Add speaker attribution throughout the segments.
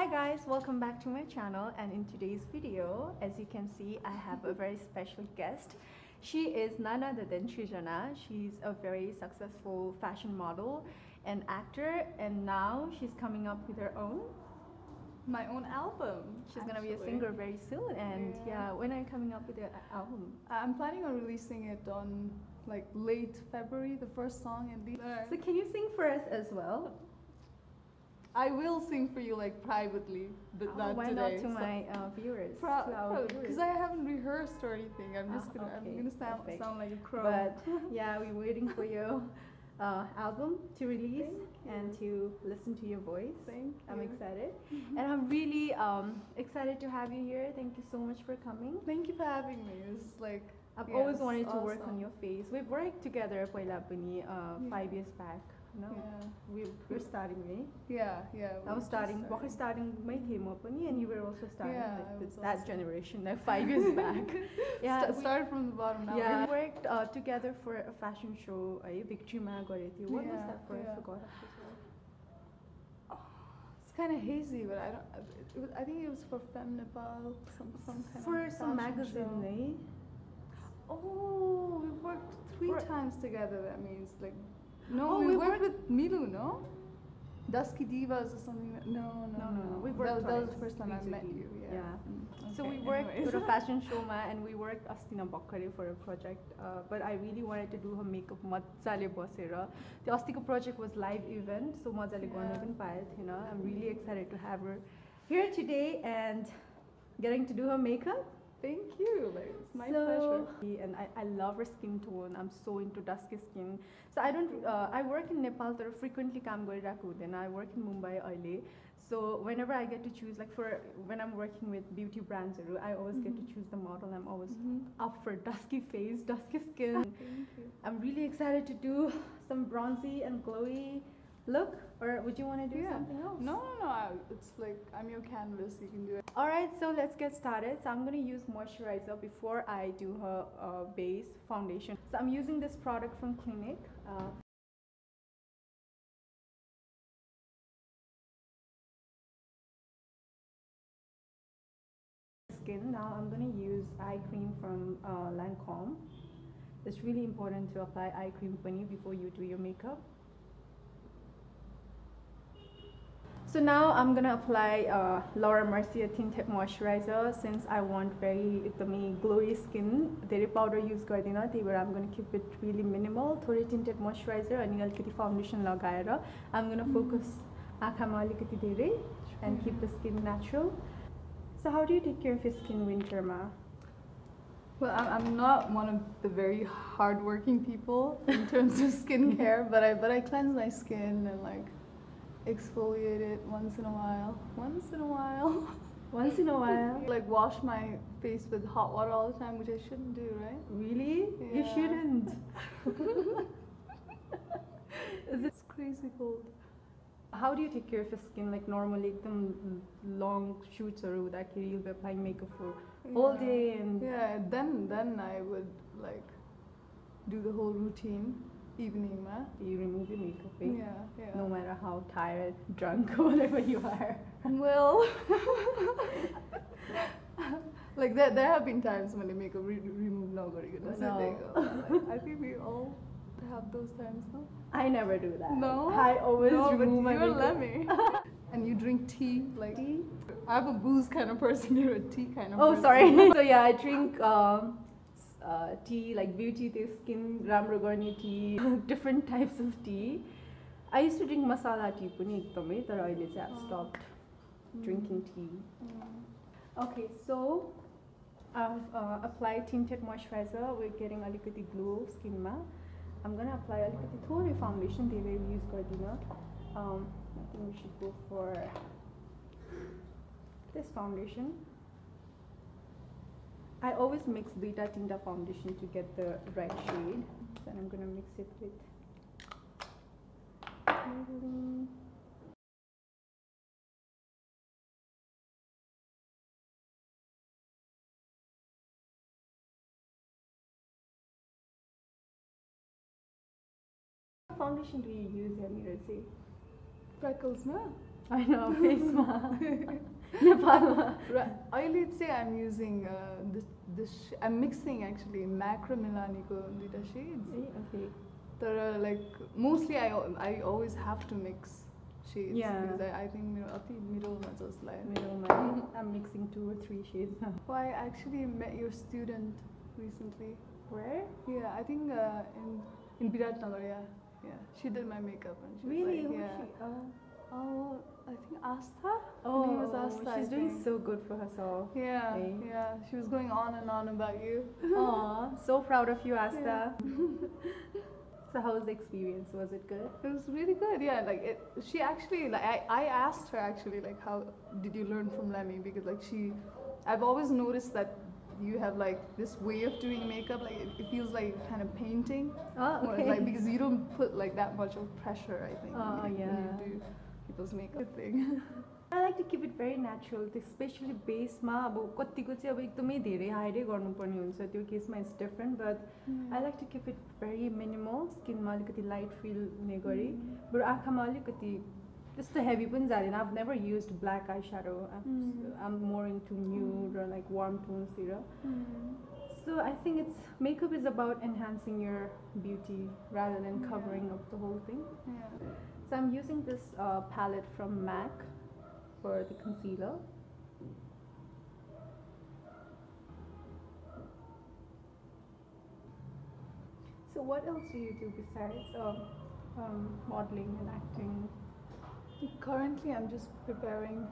Speaker 1: Hi guys, welcome back to my channel and in today's video, as you can see, I have a very special guest. She is none other than Srijana. She's a very successful fashion model and actor and now she's coming up with her own.
Speaker 2: My own album.
Speaker 1: She's gonna be a singer very soon and
Speaker 2: Yeah.
Speaker 1: yeah, when are you coming up with your album?
Speaker 2: I'm planning on releasing it on like late February, the first song and the
Speaker 1: So can you sing for us as well?
Speaker 2: I will sing for you like privately, but
Speaker 1: oh,
Speaker 2: not
Speaker 1: why
Speaker 2: today.
Speaker 1: not to so my uh, viewers?
Speaker 2: Because I haven't rehearsed or anything. I'm just
Speaker 1: ah,
Speaker 2: gonna,
Speaker 1: okay,
Speaker 2: I'm gonna sound, sound like a crow.
Speaker 1: But yeah, we're waiting for your uh, album to release and to listen to your voice.
Speaker 2: Thank
Speaker 1: I'm excited,
Speaker 2: mm -hmm.
Speaker 1: and I'm really um, excited to have you here. Thank you so much for coming.
Speaker 2: Thank you for having me. It's like
Speaker 1: I've
Speaker 2: yes,
Speaker 1: always wanted to awesome. work on your face. We've worked together at Poilapuni uh,
Speaker 2: yeah.
Speaker 1: five years back. No,
Speaker 2: yeah,
Speaker 1: we we're starting me.
Speaker 2: yeah, yeah.
Speaker 1: I was
Speaker 2: we
Speaker 1: starting,
Speaker 2: just
Speaker 1: भर्खर starting मै थिएँ म पनि and you were also starting
Speaker 2: Yeah,
Speaker 1: like
Speaker 2: I
Speaker 1: this,
Speaker 2: was
Speaker 1: that
Speaker 2: also-
Speaker 1: generation like five years back. yeah,
Speaker 2: Sta-
Speaker 1: we-
Speaker 2: started from the bottom now.
Speaker 1: yeah,
Speaker 2: we're-
Speaker 1: we worked uh, together for a fashion show है Victoryमा गरेको थियो. What was
Speaker 2: Yeah,
Speaker 1: that for? I
Speaker 2: yeah.
Speaker 1: forgot.
Speaker 2: It's kind of hazy, but I don't. It was, I think it was for Femme Nepal, some some kind
Speaker 1: For
Speaker 2: of
Speaker 1: some
Speaker 2: fashion
Speaker 1: magazine
Speaker 2: show.
Speaker 1: है.
Speaker 2: Oh, we worked three
Speaker 1: For-
Speaker 2: times together. That means like, no,
Speaker 1: oh,
Speaker 2: we,
Speaker 1: we
Speaker 2: worked, worked, with Milu, no? Dusky Divas or something. No, no,
Speaker 1: no. no, no. We worked
Speaker 2: that, that was the first time I met you. Yeah.
Speaker 1: yeah.
Speaker 2: Mm, okay.
Speaker 1: So we worked
Speaker 2: Anyways.
Speaker 1: a Fashion show, ma, and we worked Astina Bokkare for a project. Uh, but I really wanted to do her makeup Mazale Bosera. The Astika project was live event, so Mazale
Speaker 2: yeah.
Speaker 1: you know. I'm really excited to have her here today and getting to do her makeup.
Speaker 2: Thank you. Like, it's my
Speaker 1: so,
Speaker 2: pleasure.
Speaker 1: And I, I love her skin tone. I'm so into dusky skin. So I don't. Uh, I work in Nepal, तर frequently काम गरिरहेको हुँदैन. I work in Mumbai अहिले. So whenever I get to choose, like for when I'm working with beauty brands, I always get to
Speaker 2: Mhm.
Speaker 1: choose the model. I'm always
Speaker 2: Mhm.
Speaker 1: up for dusky face, dusky skin.
Speaker 2: Thank you.
Speaker 1: I'm really excited to do some bronzy and glowy look. Or would you want to do
Speaker 2: Yeah.
Speaker 1: something else?
Speaker 2: No, no, no. It's like I'm your canvas. You can do it.
Speaker 1: Alright, so let's get started. So I'm going to use moisturizer before I do her uh, base foundation. So I'm using this product from Clinique. Uh, skin. Now I'm going to use eye cream from uh, Lancome. It's really important to apply eye cream when you before you do your makeup. So now I'm gonna apply uh, Laura Mercier tinted moisturizer since I want very एकदमै glowy skin धेरै powder use गर्दिनँ त्यही भएर I'm gonna keep it really minimal थोरै tinted moisturizer अनि अलिकति foundation लगाएर I'm gonna focus आँखामा अलिकति धेरै and keep the skin natural. So how do you take care of your skin winterमा?
Speaker 2: Well, I'm, I'm not one of the very hardworking people in terms of skincare, but I but I cleanse my skin and like exfoliate it once in a while. Once in a while.
Speaker 1: once in a while.
Speaker 2: like wash my face with hot water all the time, which I shouldn't do, right?
Speaker 1: Really?
Speaker 2: Yeah.
Speaker 1: You shouldn't.
Speaker 2: Is it crazy cold?
Speaker 1: How do you take care of your skin? Like normally, them long shoots or would actually you'll be applying makeup for
Speaker 2: yeah.
Speaker 1: all day and
Speaker 2: yeah. Then then I would like do the whole routine evening, ma.
Speaker 1: you remove your makeup.
Speaker 2: Yeah, yeah.
Speaker 1: No matter how tired, drunk, or whatever you are.
Speaker 2: Well, like there, there have been times when the makeup re- remove no.
Speaker 1: No.
Speaker 2: I think we all have those times, no?
Speaker 1: I never do that.
Speaker 2: No?
Speaker 1: I always
Speaker 2: no,
Speaker 1: remove
Speaker 2: but
Speaker 1: my
Speaker 2: you're
Speaker 1: makeup.
Speaker 2: Lemi. and you drink tea, like
Speaker 1: Tea?
Speaker 2: I'm a booze kind of person. You're a tea kind of
Speaker 1: Oh,
Speaker 2: person.
Speaker 1: sorry. so yeah, I drink um, uh, tea like beauty, tea, skin, राम्रो गर्ने tea, different types of tea. I used to drink masala tea पनि एकदमै तर अहिले चाहिँ I've stopped drinking tea.
Speaker 2: Mm.
Speaker 1: Okay, so I've uh, applied tinted moisturizer. We're getting अलिकति glow skin मा. I'm gonna apply अलिकति थोरै foundation धेरै use गर्दिनँ. Um, I think we should go for this foundation. I always mix Vita Tinta foundation to get the right shade. Then I'm going to mix it with Maybelline. foundation do you use, Yamirati?
Speaker 2: Freckles, ma?
Speaker 1: I know, face mask.
Speaker 2: र अहिले चाहिँ I'm using this I'm mixing actually MAC र मिलानीको दुइटा सेड्स
Speaker 1: ए okay
Speaker 2: तर like mostly I I always have to mix सेड्स
Speaker 1: Yeah.
Speaker 2: Because I I think मेरो अति मिडलमा जस्तो लाग्यो
Speaker 1: मेरोमा I'm mixing two or three shades now.
Speaker 2: Oh, I actually met your student recently.
Speaker 1: Where?
Speaker 2: Yeah, I think uh, in in Biratnagar. Yeah, yeah. She did my makeup and she was
Speaker 1: Really?
Speaker 2: like,
Speaker 1: Who's
Speaker 2: yeah.
Speaker 1: she? Oh.
Speaker 2: Oh, I think Astha.
Speaker 1: Oh,
Speaker 2: name. I
Speaker 1: she's doing
Speaker 2: think.
Speaker 1: so good for herself.
Speaker 2: Yeah,
Speaker 1: Hey.
Speaker 2: yeah. She was going on and on about you.
Speaker 1: Aw, so proud of you, Asta. so how was the experience? Was it good?
Speaker 2: It was really good. Yeah, like it, she actually like I, I asked her actually like how did you learn from Lemi because like she I've always noticed that you have like this way of doing makeup like it, it feels like kind of painting
Speaker 1: Oh,
Speaker 2: Or,
Speaker 1: okay.
Speaker 2: like because you don't put like that much of pressure I think
Speaker 1: Oh,
Speaker 2: when,
Speaker 1: yeah.
Speaker 2: when you do people's makeup thing.
Speaker 1: I like to keep it very natural, especially बेसमा अब कतिको चाहिँ अब एकदमै धेरै हाइडै गर्नुपर्ने हुन्छ त्यो केसमा it's different but I like to keep it very minimal स्किनमा अलिकति लाइट फिल हुने गरी बरु आँखामा अलिकति त्यस्तो हेभी पनि जाँदैन अब नेभर युज ब्ल्याक आई स्याडो
Speaker 2: Mm.
Speaker 1: आम मोर इन to nude raw like warm टोन्सतिर
Speaker 2: Mm.
Speaker 1: So I think it's makeup is about enhancing your beauty rather than
Speaker 2: Yeah.
Speaker 1: covering up the whole thing.
Speaker 2: Yeah.
Speaker 1: So I'm using this for the concealer. So what else do you do besides um, um, modeling and acting?
Speaker 2: Currently, I'm just preparing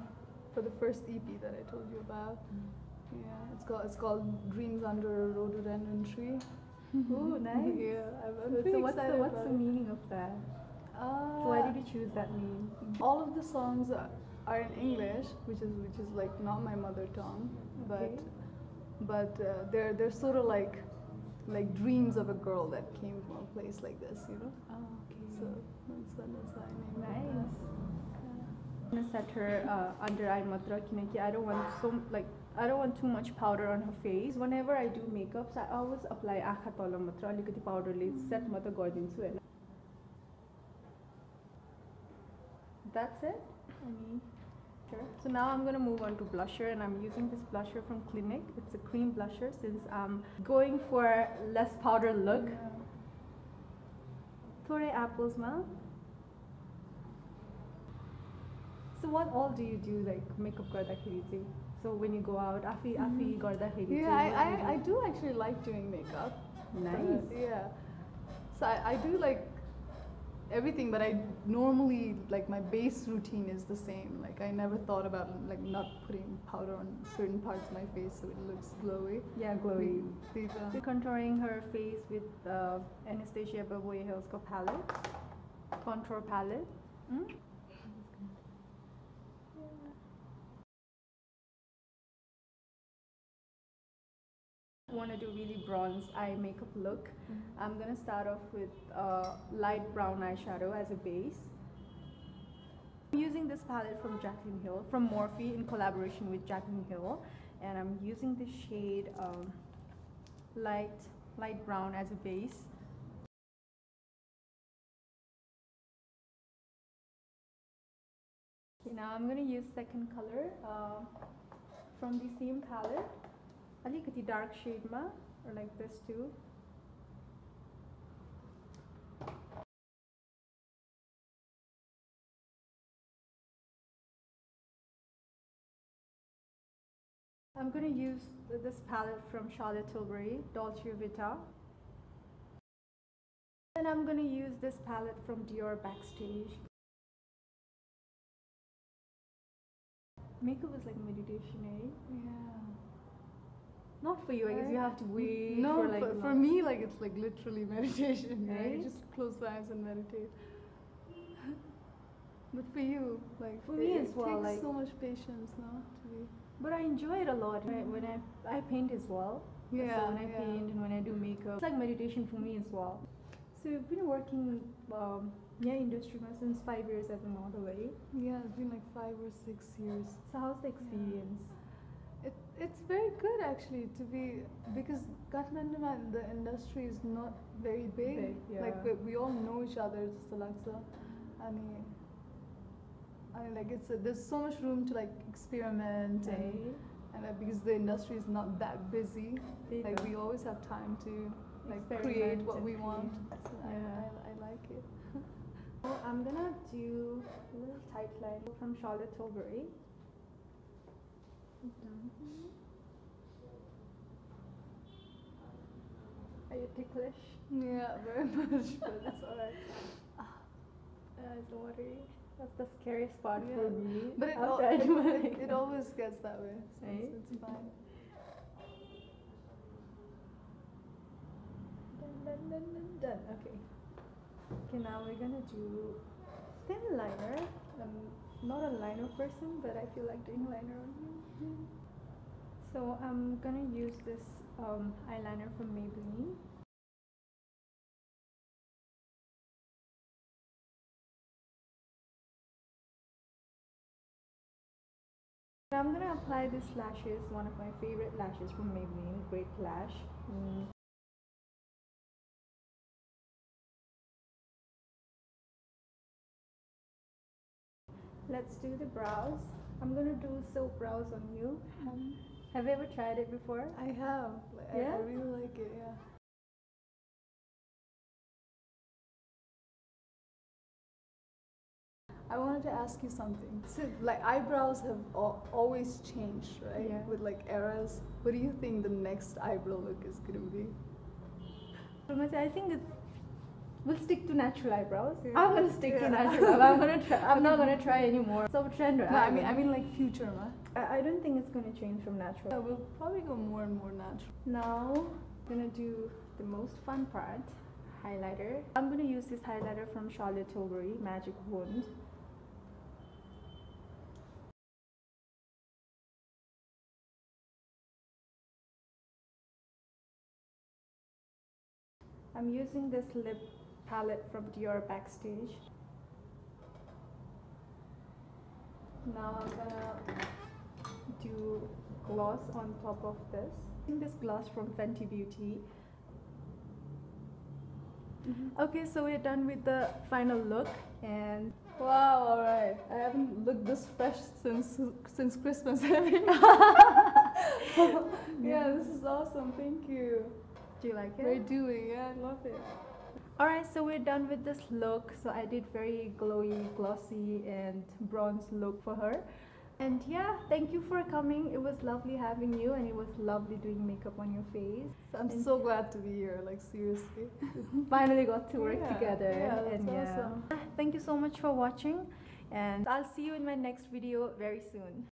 Speaker 2: for the first EP that I told you about. Yeah, it's called it's called Dreams Under a Rhododendron Tree.
Speaker 1: Ooh, nice.
Speaker 2: Yeah, I'm, I'm
Speaker 1: So, what's the what's the meaning of that?
Speaker 2: Uh,
Speaker 1: So why did you choose that name?
Speaker 2: all of the songs are, are in English, which is which is like not my mother tongue,
Speaker 1: Okay.
Speaker 2: but but uh, they're they're sort of like like dreams of a girl that came from a place like this, you know.
Speaker 1: Oh, okay.
Speaker 2: So that's why that's why I named it
Speaker 1: Nice.
Speaker 2: that.
Speaker 1: I'm gonna set her uh, under eye matra kinaki I don't want so like I don't want too much powder on her face. Whenever I do makeups, I always apply आँखा तल मात्र अलिकति पाउडरले set मात्र गरिदिन्छु होइन That's it. Any so now I'm going to move on to blusher and I'm using this blusher from Clinique. It's a cream blusher since I'm going for less powder look.
Speaker 2: Yeah.
Speaker 1: Thore apples mal. So what all do you do like makeup garda khiriti? So when you go out, afi mm-hmm. afi garda khiriti.
Speaker 2: Yeah, I, I, I do actually like doing makeup.
Speaker 1: Nice.
Speaker 2: Yeah. So I, I do like everything, but I normally like my base routine is the same. Like I never thought about like not putting powder on certain parts of my face so it looks glowy.
Speaker 1: Yeah, glowy.
Speaker 2: These, uh,
Speaker 1: contouring her face with uh, Anastasia Beverly Hills palette, contour palette. Mm? Want to do really bronze eye makeup look? I'm gonna start off with uh, light brown eyeshadow as a base. I'm using this palette from Jaclyn Hill, from Morphe in collaboration with Jaclyn Hill, and I'm using the shade um, light light brown as a base. Okay, now I'm gonna use second color uh, from the same palette. अलिकति dark shade ma, or like this too. I'm gonna use th- this palette from Charlotte Tilbury, Dolce Vita. And I'm gonna use this palette from Dior Backstage. Makeup is like meditation, eh?
Speaker 2: yeah.
Speaker 1: Not for you, I guess you have to wait
Speaker 2: No,
Speaker 1: for like
Speaker 2: for, for me, like it's like literally meditation. Right?
Speaker 1: Right?
Speaker 2: Just close my eyes and meditate. but for you, like
Speaker 1: For me
Speaker 2: it,
Speaker 1: as well,
Speaker 2: takes
Speaker 1: like-
Speaker 2: so much patience, no, to be.
Speaker 1: But I enjoy it a lot when I, when I, I paint as well.
Speaker 2: Yeah,
Speaker 1: So when I
Speaker 2: yeah.
Speaker 1: paint and when I do makeup, it's like meditation for me as well. So you've been working um, yeah industry since five years as a model, right?
Speaker 2: Yeah, it's been like five or six years.
Speaker 1: So how's the experience?
Speaker 2: It, it's very good actually to be because Kathmandu man, the industry is not very big.
Speaker 1: Big,
Speaker 2: Like we, we all know each other, just Alexa. अनि I mean, like it's a, there's so much room to like experiment and
Speaker 1: Right.
Speaker 2: and uh, because the industry is not that busy,
Speaker 1: you
Speaker 2: like we always have time to like create what we want. So I-
Speaker 1: Yeah.
Speaker 2: I, I, like it.
Speaker 1: So I'm gonna do a little tight line from Charlotte Tilbury. Are you ticklish?
Speaker 2: Yeah, very much, but it's alright.
Speaker 1: Uh, it's watery. That's the scariest part
Speaker 2: Yeah.
Speaker 1: for me.
Speaker 2: But it, al- it, it,
Speaker 1: it.
Speaker 2: always gets that way, so it's, it's fine.
Speaker 1: Dun, dun, dun, dun, dun. Okay. Okay, now we're gonna do thin liner. I'm not a liner person, but I feel like doing liner on you. So I'm gonna use this um, eyeliner from Maybelline. I'm gonna apply these lashes, one of my favorite lashes from Maybelline, Great Lash. Mm, Let's do the brows. I'm gonna do silk brows on you. Um, have you ever tried it before?
Speaker 2: I have. I,
Speaker 1: Yeah?
Speaker 2: I really like it. Yeah. I wanted to ask you something. So, like eyebrows have always changed, right?
Speaker 1: Yeah.
Speaker 2: With like eras. What do you think the next eyebrow look is gonna be?
Speaker 1: I think it will stick to natural eyebrows.
Speaker 2: Yeah.
Speaker 1: I'm gonna stick
Speaker 2: Yeah.
Speaker 1: to natural. I'm gonna try. I'm not gonna try anymore. So trend.
Speaker 2: No, I mean, I mean like future, ma.
Speaker 1: I, I don't think it's gonna change from natural.
Speaker 2: Yeah, we'll probably go more and more natural.
Speaker 1: Now, I'm gonna do the most fun part, highlighter. I'm gonna use this highlighter from Charlotte Tilbury, Magic Wand. I'm using this lip palette from Dior Backstage. Now I'm gonna do gloss on top of this. Using this gloss from Fenty Beauty. Mm-hmm. Okay, so we're done with the final look and
Speaker 2: Wow, all right. I haven't looked this fresh since since Christmas. Yeah, this is awesome. Thank you.
Speaker 1: do you like it?
Speaker 2: We're doing. Yeah, I love it.
Speaker 1: Alright, so we're done with this look. So I did very glowy, glossy and bronze look for her. And yeah, thank you for coming. It was lovely having you and it was lovely doing makeup on your face.
Speaker 2: So I'm
Speaker 1: And
Speaker 2: so glad to be here. Like seriously.
Speaker 1: finally got to work
Speaker 2: Yeah,
Speaker 1: together.
Speaker 2: yeah, that's
Speaker 1: and
Speaker 2: awesome.
Speaker 1: Ah, thank you so much for watching and I'll see you in my next video very soon.